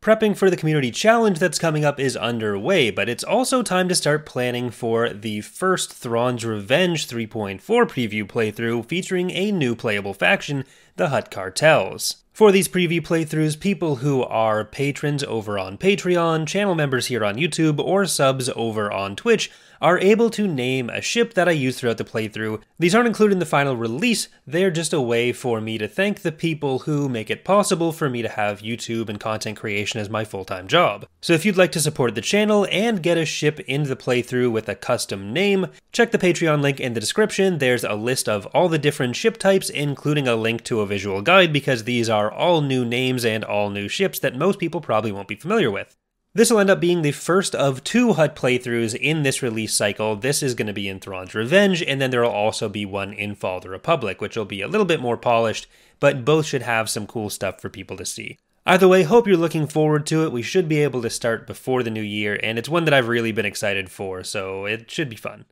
Prepping for the community challenge that's coming up is underway, but it's also time to start planning for the first Thrawn's Revenge 3.4 preview playthrough featuring a new playable faction, the Hutt Cartels. For these preview playthroughs, people who are patrons over on Patreon, channel members here on YouTube, or subs over on Twitch are able to name a ship that I use throughout the playthrough. These aren't included in the final release, they're just a way for me to thank the people who make it possible for me to have YouTube and content creation as my full time job. So if you'd like to support the channel and get a ship into the playthrough with a custom name, check the Patreon link in the description. There's a list of all the different ship types, including a link to a visual guide, because these are all new names and all new ships that most people probably won't be familiar with. This will end up being the first of two Hutt playthroughs in this release cycle. This is going to be in Thrawn's Revenge, and then there will also be one in Fall of the Republic, which will be a little bit more polished, but both should have some cool stuff for people to see. Either way, hope you're looking forward to it. We should be able to start before the new year, and it's one that I've really been excited for, so it should be fun.